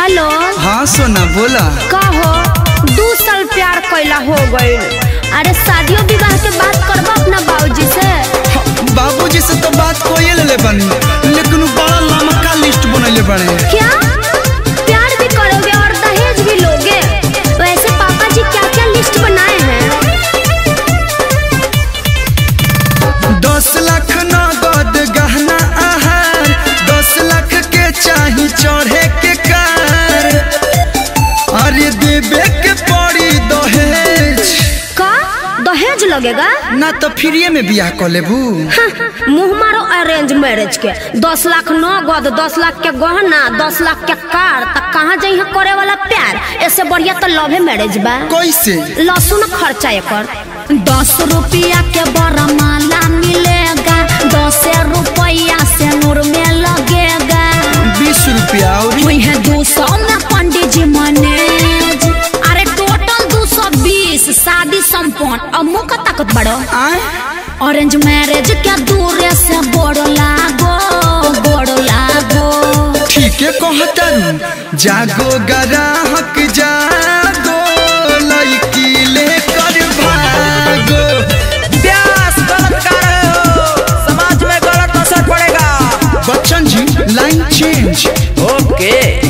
Hello. हाँ सोना बोला। कहो हो दू साल प्यार कैला हो गए अरे शादियों विवाह के बात करबा अपना बाबूजी से? लगेगा? ना तो फ्रीए में बियाह कर लेबू। मुँह मारो अरेंज मैरिज के। दस लाख नगद दस लाख के गहना दस लाख के कार तक कहाँ जाइए करे वाला प्यार? ऐसे बढ़िया तो लव मैरिज बा। कैसे? लहसुन खर्चा एकर। दस रुपया के बड़ा माला मिलेगा दस रुपया से नूर ऑरेंज मैरिज के दूर से बोड़ लागो बोड़ लागो। ठीक है कहतरू जागो ग्राहक जागो लड़की लेकर भागो। प्यास गलत कर समाज में गलत असर पड़ेगा। Bachchan ji line change okay जागो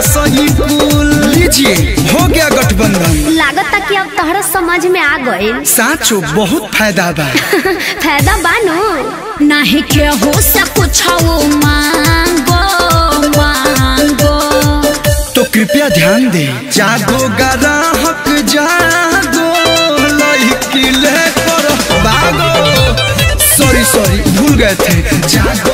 सही कुल लीजिए हो गया गठबंधन। लागत कि अब तहरा समझ में आ गई साचो बहुत फ़ायदा बा। फ़ायदा बानो नहीं केहू से कुछ हो मांगो मांगो। तो कृपया ध्यान दे जागो ग्राहक जागो। लड़की लेकर भागो। सॉरी सॉरी भूल गए थे। जागो।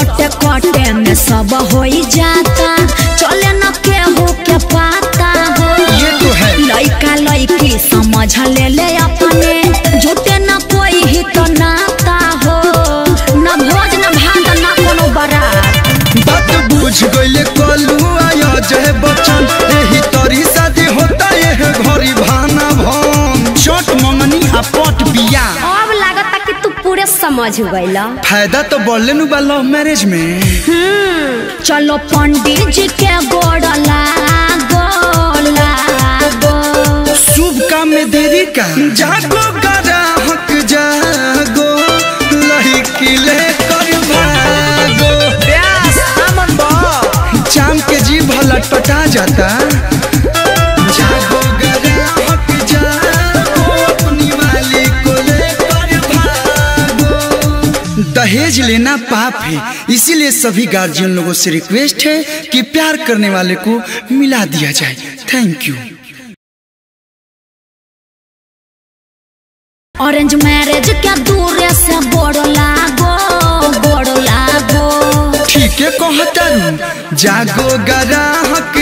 सटे कटे में सब हो जाता। चले न केहू के पाता। हो ये तो है। लइका लइकी समझ ले ले समझ गईला फ़ायदा तो बढ़ले नु बा लव मैरिज में। हम्म, चलो पंडित जी के गोड़ लागो लागो। शुभ काम में देरी का। जागो ग्राहक जागो लड़की लेकर भागो। चाम के जाता। दहेज लेना पाप है। इसीलिए सभी गार्जियन लोगों से रिक्वेस्ट है कि प्यार करने वाले को मिला दिया जाए। थैंक यू ऑरेंज मैरिज के दूर से बोड़ लागो बोड़ लागो। ठीक है कहता जागो ग्राहक।